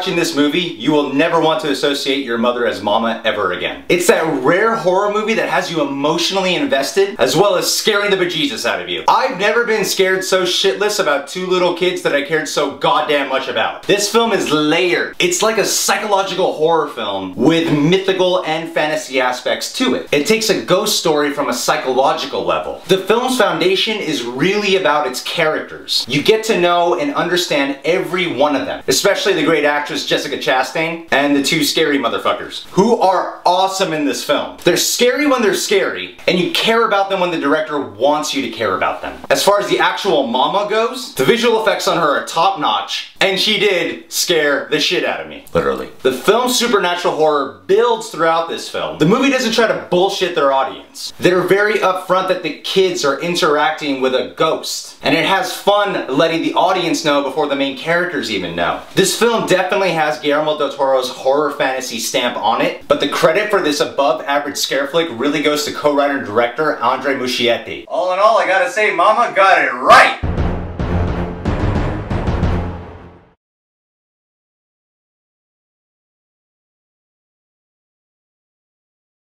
watching this movie, you will never want to associate your mother as mama ever again. It's that rare horror movie that has you emotionally invested, as well as scaring the bejesus out of you. I've never been scared so shitless about two little kids that I cared so goddamn much about. This film is layered. It's like a psychological horror film with mythical and fantasy aspects to it. It takes a ghost story from a psychological level. The film's foundation is really about its characters. You get to know and understand every one of them, especially the great actress Jessica Chastain and the two scary motherfuckers, who are awesome in this film. They're scary when they're scary, and you care about them when the director wants you to care about them. As far as the actual mama goes, the visual effects on her are top notch, and she did scare the shit out of me, literally. The film's supernatural horror builds throughout this film. The movie doesn't try to bullshit their audience. They're very upfront that the kids are interacting with a ghost, and it has fun letting the audience know before the main characters even know. This film definitely has Guillermo del Toro's horror fantasy stamp on it, but the credit for this above average scare flick really goes to co-writer and director Andre Muschietti. All in all, I gotta say, Mama got it right!